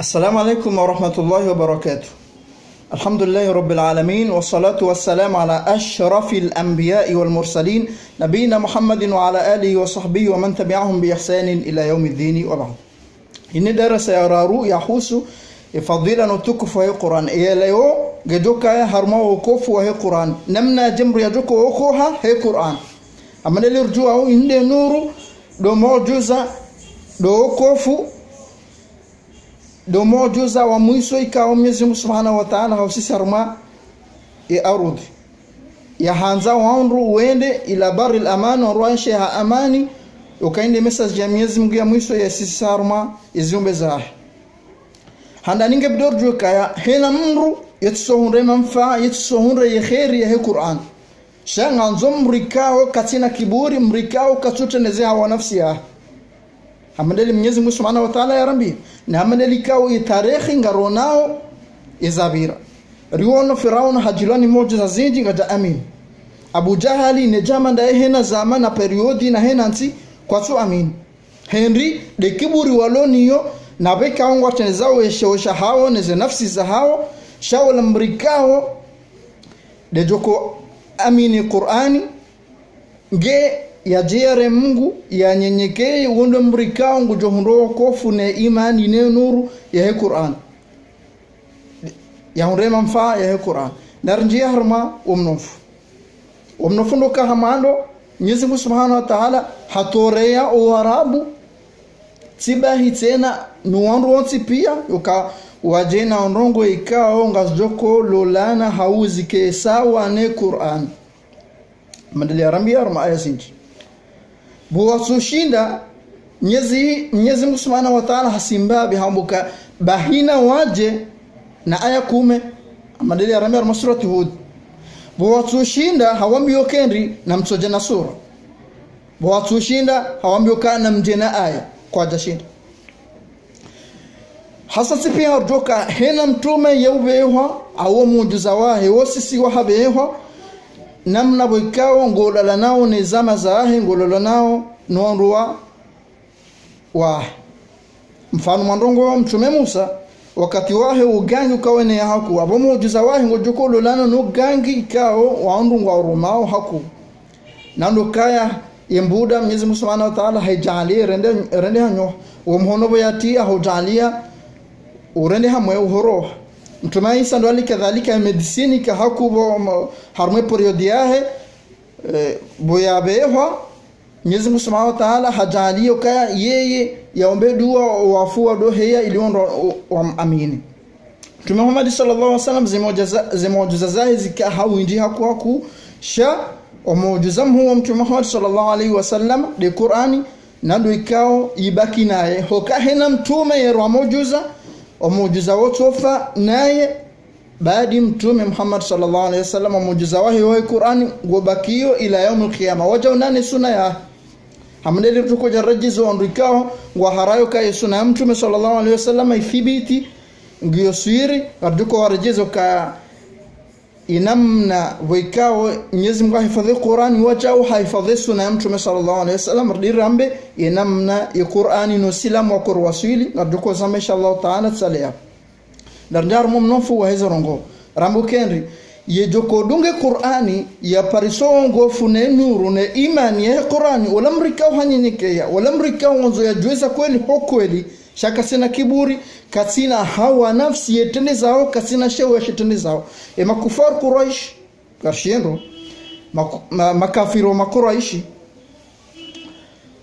السلام عليكم ورحمة الله وبركاته. الحمد لله رب العالمين والصلاة والسلام على أشرف الأنبياء والمرسلين نبينا محمد وعلى آله وصحبه ومن تبعهم بإحسان إلى يوم الدين وبعد. إن درس يرارو يحوس فضيلا نتكف وهي قرآن إيه ليو جدوكا هرما وكوف وهي قرآن. نمنا جمر يجوكو وكوها هي قرآن. أما نلي رجوعه إن نور دو موجوزة دو كوفو do juza wa mwisho ikawa Mwenyezi Mungu Subhanahu wa Ta'ala hausisi harma e arudhi ya hanza waundu uende ila baril amani wa ruanshe ha amani ukaende message ya Mwenyezi Mungu ya mwisho ya sisi harma iziumbe zahe handa ninge bidor kaya hena mru yetsohunre manfa yetsohunre ya khairi ya Qur'an. Shanga nzo mrikao katina kiburi mrikao katutenezea wa nafsi ya hamadeli Mwenyezi Mungu Subhanahu wa Ta'ala ya rabbi na hamadeli kao itarehi ngaronao izabira riwono firaun hajilani moja zinji ngada amin. Abu Jahali nejama nda hena zama na periodi na hena nsi kwa tu amin. Henry de kiburi waloniyo na beka ongwa tenezao yeshosha hao neze nafsi za hao shawala mrikao de joko amini Qur'ani nge yajere mungu yanyenyekeye wonde mrikao ngujohundo kofu ne imani ne nuru ya he qur'an. Ya hunde yahe ya he qur'an. Nar harma womnofu womnofu ndo kahamando Mwenyezi Mungu Subhanahu wa Ta'ala hatorea uarabu. Tsibahi tsena nuwandu wonsi pia uka wajena onrongo ikao ngazjoko lolana hauzi ke sawa ne qur'an arma aya sinji buwasushinda nyezi nyezi Mungu Subhanahu wa Ta'ala hasimba hambuka bahina waje na aya kume. Ramia surati Hud. Buwasushinda hawambio kenri na msoja na sura. Buwasushinda hawambio kana mjena aya kwa jashinda hasa sipia arjoka hena mtume yeubewa awo muujiza wahe wosisi wahabewa namna boikao ngolala nao ni zama zahe ngolala nao nondua wa mfano mwandongo wa mtume Musa wakati wahe ugangi ukawe ne haku. Abo muujiza wahe ngojuko lolano no gangi ikao waundu ngwa rumao haku. Nando kaya yembuda Mwenyezi Mungu Subhanahu wa Ta'ala haijali rende rende hanyo. Umhono boyati ahojalia urende hamwe uhoro mtume Isa ndo alikadhalika medicine ka hakubo periodi yahe e, boyabehwa Mwenyezi Mungu Subhanahu wa Ta'ala hajaliyo kaya yeye yaombe dua wafua do heya iliondo amini. Mtume Muhammad sallallahu alaihi wasallam zimojuza zahe zika hawinji haku haku sha omojuza mhuwa Mtume Muhammad sallallahu alaihi wasallam de Qur'ani nando ikao ibaki naye hoka hena mtume yerwa mojuza omujiza wotofa naye baadi mtume Muhammad sallallahu alaihi wasallam omujiza wahi wa Qur'ani gobakio ila yaumul qiyama. Waja nane suna ya? Hamdeli tuko rajizo ondikao ngwaharayo ka suna ya mtume sallallahu alaihi wasallam ithibiti ngiyo suiri arduko ka inamna wikao Mwenyezi Mungu hifadhi Qur'ani wajao haifadhi sunna ya Mtume sallallahu alaihi wasallam dirambe inamna ya Qur'ani no silam wa kurwasili arduko zama inshallah ta'ala tsalia darjar mum nofu wa hezorongo rambu kenri ye joko dunge Qur'ani ya parisongo fune nuru ne imani ya Qur'ani wala mrikao hanyenyekeya wala onzo ya jueza kweli hokweli shaka sina kiburi kasina hawa nafsi yetende zao katina ya shetende zao. E makufar quraish karshiendo ma, makafiro makuraishi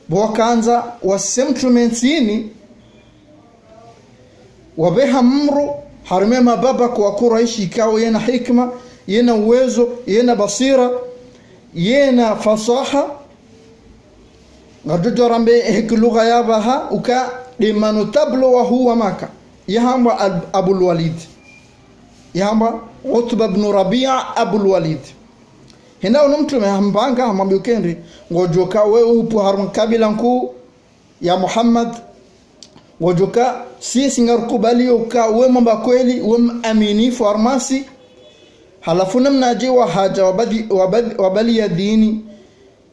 bokanza wasemtumentini wabeha mru harume mababa kwa kuraishi ikawa yena hikma yena uwezo yena basira yena fasaha. Ngajojorambe hikilugha yabaha uka dimanu tablo wa maka. Yahamba abul walid. Yahamba utba ibn rabia abul walid. Hina uno mtume hambanga hamwambia kendi ngojoka we upu harun kabila nku ya muhammad. Ngojoka sisi ngarukubali uka we mamba kweli we aminifu farmasi halafu namna je wa haja wabadi, wabali ya dini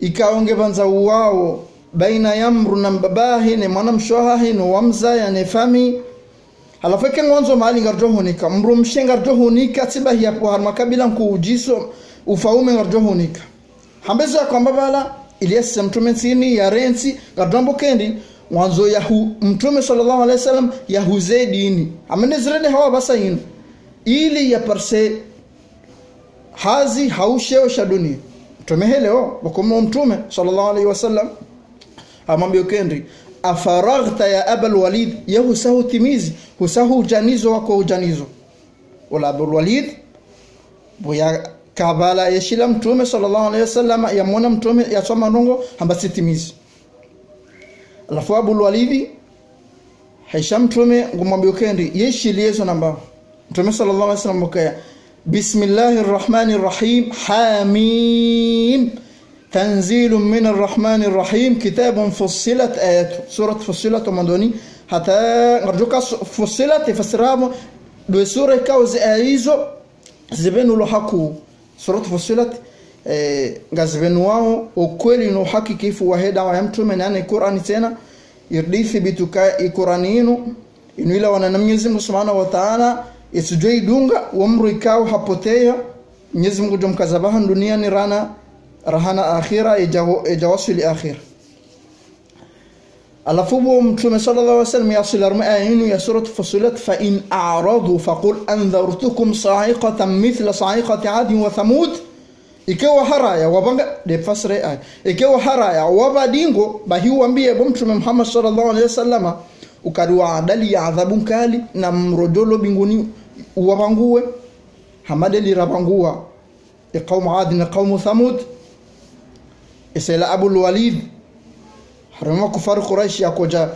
ikaonge banza wao baina yamru na mbabahi ni mwana mshohahi ni wamza yani fami. Halafu ke ngonzo mali ngarjo hunika mru mshe ngarjo hunika tiba hiyapo harma kabila nkuujiso ufaume ngarjo hunika hambezo ya kwamba bala iliyasa mtume nsini ya rensi ngarjo kendi mwanzo yahu mtume sallallahu alaihi wasallam yahuze dini. Amene zirede hawa basa inu ili yaparse hazi hausheo sha dunia. Mtume heleo bakomo mtume sallallahu alaihi wasallam amwambia kendi afaraghta ya abal walid yahusahu timizi husahu ujanizo wako ujanizo. Wala abul walid boya kabala yeshila mtume sallallahu alaihi wasallam yamwona mtume yasoma nongo hambasi timizi. Alafu abul walidi haisha mtume ngumwambia kendi yeshiliezo namba. Mtume sallallahu alaihi wasallam mukaya bismillahir rahmanir rahim hamim Tanzilu min arrahmani rahim, kitabun fussilat ayatu. Surat fussilat mwanzoni hata ngarjuka fussilat ifasiramu dwe sura ikawa aya hizo zimenulo haku. Surat fussilat e, ngazivenu wao ukweli na uhaki kifu wa hedawa ya mtume nane Qur'ani tena. Irdithi bituka ikurani inu inuila wanana Mwenyezi Mungu Subhanahu wa Ta'ala isijui dunga wamru ikao hapotea. Mwenyezi Mungu jomkazabaha duniani rana rahana akhira e ijawasili e akhira alafu huo mtume sallallahu alaihi wasallam yasilarma aya yenu ya suratu fusilat fa in a'radu fa qul anzartukum sa'iqatan mithla sa'iqati 'ad wa thamud. Ikiwa haraya wabanga de fasre ay. Ikiwa haraya wabadingo bahiuambie bo mtume Muhammad sallallahu alaihi wasallama ukariwa adali ya adhabu kali na mrojolo binguni uwabangue hamadeli rabangua iqaumu 'adin qaumu thamud isela abul walid harama kufar quraish yakoja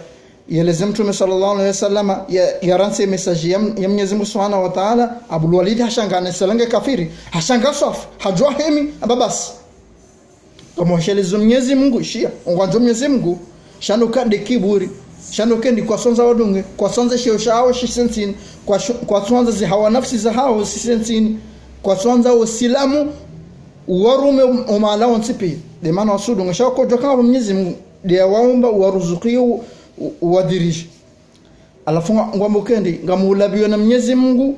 yeleze mtume sallallahu alaihi wasallama yaranse message ya Mwenyezi Mungu Subhanahu wa Ta'ala abul walid hashangana selange kafiri hashanga saf hajua hemi ababas kama sheleze Mwenyezi Mungu shia ngwanjo Mwenyezi Mungu shanuka de kiburi shanuka ndi kwa sonza wadunge kwa sonza shio shao shisensini kwa kwa sonza zi hawa nafsi za hao kwa sonza usilamu warume umalao nsipi de maana wasudu ngasha ko joka Mwenyezi Mungu de waomba waruzukie wadirisha alafu ngwambo kendi ngamulabiwa na Mwenyezi Mungu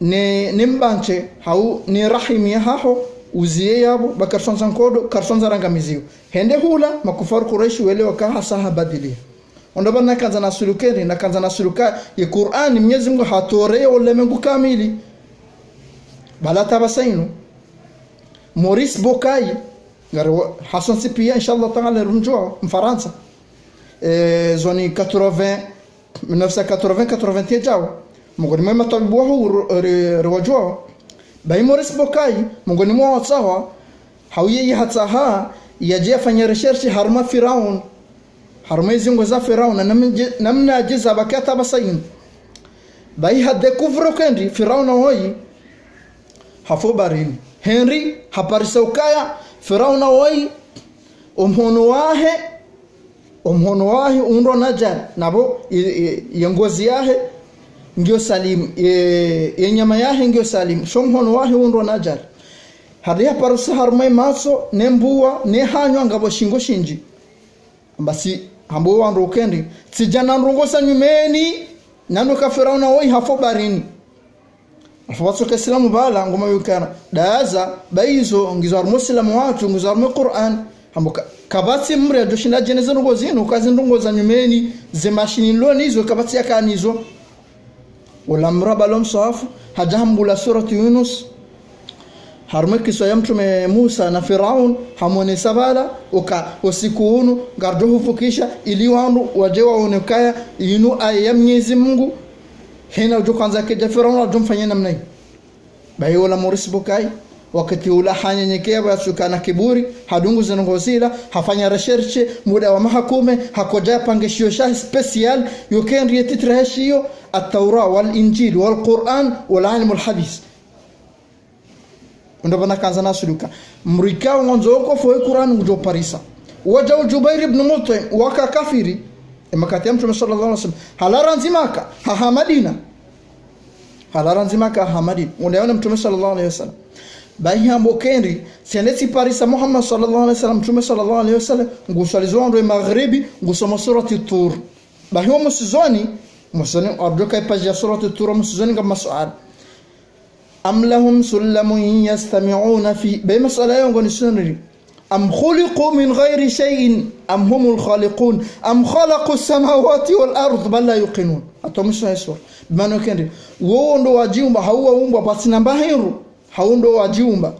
ne nimbanche hau ni rahimi haho uzie yabo bakarsonza nkodo karsonza rangamiziyo hende hula makufaru quraish wele wakaha saha badilia. Ondo bana kanza na sulukeni na kanza na suluka ya Qur'an Mwenyezi Mungu hatoreye ulimwengu kamili. Balata tabasainu Maurice Bokai Hassan Sipia inshallah taala runjwa mfaransa e, zoni 80 1980 81 jao mongoni mwa matabibu wao riwajwa bai Maurice Bokai hatsaha haruma Firaun. Haruma Firaun namna ajiza basayin bai kendi Firaun henry haparisaukaia firauna wai omuhunu wahe omuhunu wahe unro najari nabo yengozi yahe ngio salimu yenyama e, yahe ngio salimu shomuhunu wahe unro najari hari haparusa harumai maso nembuwa nehanywa ngabo shingo shinji. Ambasi hambo wanro kendi tsijananrongosa nyumeni nanuka firauna wai hafo barini. Afabatsoka islamu bala ngoma yukana daza baizo ngizar muslimu watu ngizar mu qur'an hambuka kabati mre doshinda jeneza ngo zinu kazi ndongo za nyumeni ze mashini loni hizo kabati yakanizo wala mraba lom safu hajambula surati yunus. Harme kiso ya mtume Musa na Firaun hamone sabala uka usiku unu gardo hufukisha ili wandu waje waonekaya inu aya ya Mwenyezi Mungu hena ujo kwanza keja Firaun ajumfanyia namna hii bai wala Maurice Bukai wakati ula hanyenyekea basuka na kiburi hadungu zinongozila hafanya research muda wa mahakume hakoja pangeshio sha special yukendi yetitre heshio at-taura wal injil wal quran wal ilm al hadith bana kanza nasuluka mrikao ngonzo ko fuwe quran ujo parisa waja jubair ibn mut'im waka kafiri emakati ya mtume sallallahu alaihi wasallam halara nzimaka haha madina. Halara nzimaka haha madina. Unaona mtume sallallahu alaihi wasallam. Bai hambo kendi sendeti parisa muhammad sallallahu alaihi wasallam mtume sallallahu alaihi wasallam ngusalizwa e magharibi ngusoma surati tur. Bai homo sizoni musoni arjoka ya surati tur musizoni kama suala am lahum sullamun yastami'una fi bay masala yongo ni sunri am khuliqu min ghairi shay'in am humul khaliqun am khalaqu samawati wal ardh bal la yuqinun atomsha hiso bimano kende wo ndo wajiumba hauwa umbwa pasina mbahiru haundo wajiumba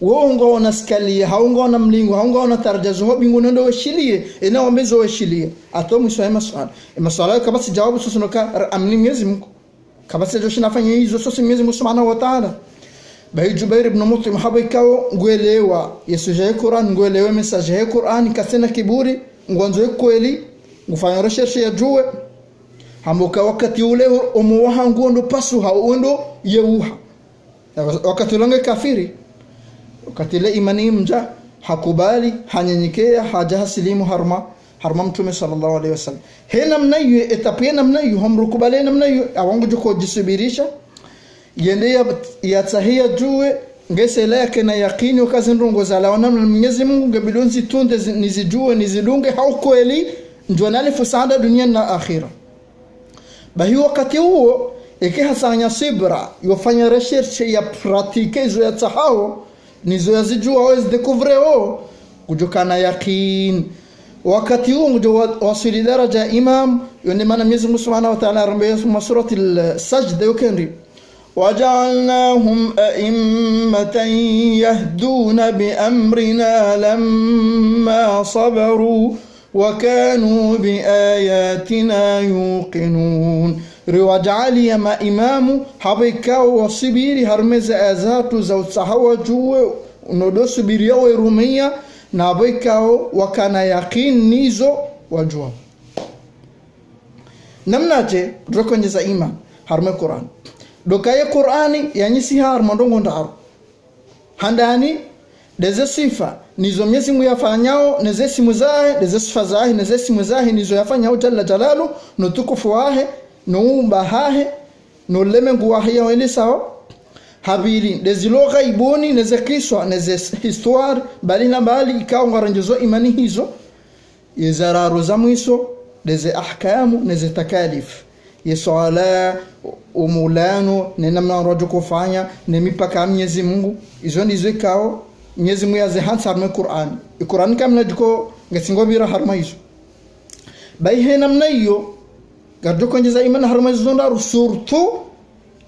wo ungaona skalie haungaona mlingo haungaona tarajazo ho bingu ndo weshilie ina ombezo weshilie atomisha hema swala maswala kabasi jawabu sosonoka amni Mwenyezi Mungu kabasi joshi hizo sosi Mwenyezi Mungu wa Ta'ala bai Jubair ibn Mut'im haba ikawo ngwelewa Yesu jaye Qur'an ngwelewe message ya Qur'an kasena kiburi ngwanzo kweli ngufanya research ya juwe hamboka wakati ule umuwaha nguondo pasu haundo yeuha. Wakati ulange kafiri wakati ile imani mja hakubali hanyenyekea hajahasilimu harma harma mtume sallallahu alaihi wasallam. He namna hiyo etapie namna hiyo hamrukubale namna hiyo awangu jiko jisubirisha yende ya, ya tahia juwe ngesela yake na yakini ukazi ndungo za lawa namna Mwenyezi Mungu ngebilonzi tunde nizijue nizidunge hau kweli ndio nalifu saada dunia na akhira. Bahi wakati huo ikihasanya sibra yofanya research ya pratike ya tahao nizo yazijua découvrir o kujukana yakin. Wakati huo ndio wasili daraja imam yonde maana Mwenyezi Mungu Subhanahu wa Ta'ala arambia surati al-sajda yukendi وجعلناهم أئمة يهدون بأمرنا لما صبروا وكانوا بآياتنا يوقنون. رواج علي ما إمام حبيكا وصبير هرمز آزات زو تحوى جو نودو سبير يوه رومية نابيكا وكان يقين نيزو وجوه. نمناجي دركو نجزا إمام هرمي قرآن. Dokaye qurani yanyisi har mandongo ndaru handani deze sifa. Nizo mnyezi Mungu neze simu zahe neze sifa zahe neze simu zahe nizo yafanyao jalla jalalu nutukufu wahe nuumba hahe nolemengu wahiya wele sawa habili dezilo gaiboni neze kiswa neze histoire bali na bali ikao ngaranjezo imani hizo. Yezararo za mwiso neze ahkamu neze takalif yeswala umulano nenamna rojo kufanya ne mipaka Mwenyezi Mungu. Izo ndizo ikao Mwenyezi Mungu yaze hansarme Qur'an. Qur'an kamna diko ngasingo bira harma hizo bai he namna hiyo gardo konjeza iman harma zonda surtu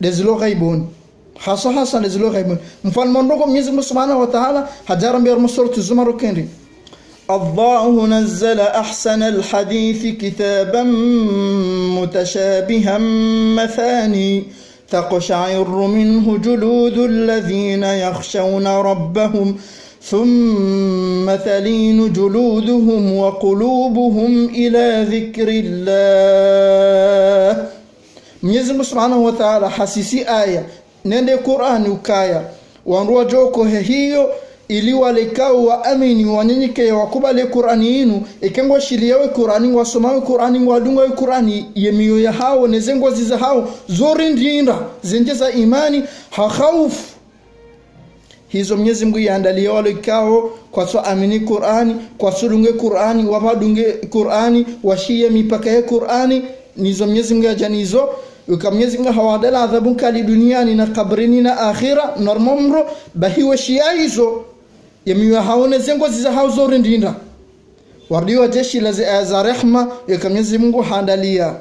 dezilo ghaibun hasa hasa dezilo ghaibun mfano mondoko Mwenyezi Mungu Subhanahu wa Ta'ala hajara mbiyar musurtu zumaru kendi الله نزل أحسن الحديث كتابا متشابها مثاني تقشعر منه جلود الذين يخشون ربهم ثم تلين جلودهم وقلوبهم إلى ذكر الله. Mwenyezi Mungu Subhanahu wa Ta'ala hasisi aya nende Qur'ani ukaya wanrua hiyo ili walekao wa amini wanyenyekee wakubale Qur'ani yinu ikengwa shiliyawe Qur'ani wasomawe Qur'ani wadungawe Qur'ani yemiyo ya hao nezengo ziza hao zori ndinda zenje za imani ha khaufu hizo Mwenyezi Mungu yaandalia walikao kwa so amini Qur'ani kwa sulunge Qur'ani wabadunge Qur'ani washie mipaka ya Qur'ani nizo Mwenyezi Mungu yajanizo uka Mwenyezi Mungu hawadala adhabu kali duniani na kabrini na akhira normomro bahiwe shia hizo yamiwa haone zengo ziza hao zori ndinda. Wardiwa jeshi la za rehma ya Mwenyezi Mungu haandalia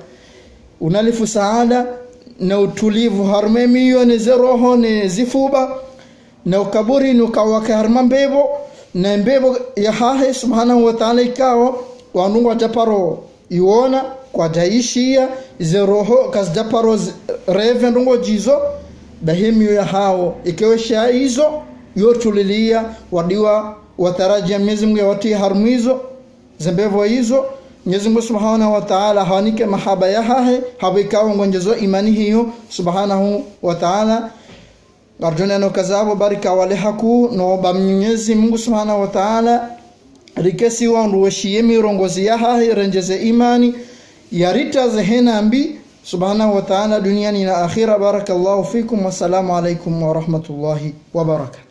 unalifu saada na utulivu harmemiyo ni zeroho ni zifuba na ukaburi ni ukawaka harma mbebo na mbebo ya hahe subhanahu wa ta'ala ikawa wanungu japaro iona kwa jaishia zeroho kasjaparo reve ndungo jizo bahemiyo ya hao ikewesha hizo yotulilia wadiwa watarajia Mwenyezi Mungu yawatie harumu hizo zembevo hizo. Mwenyezi Mungu Subhanahu wa Ta'ala hawanike mahaba ya hahe habikao ngonjezo imani hiyo Subhanahu wa Ta'ala. Arjuna no kazabo barika wale haku no ba Mwenyezi Mungu Subhanahu wa Ta'ala. Rikesi wandu washie mirongozi ya hahe renjeze imani. Yarita zehena mbi Subhanahu wa Ta'ala duniani na akhira. Barakallahu fikum wassalamu alaikum wa rahmatullahi wa barakatuh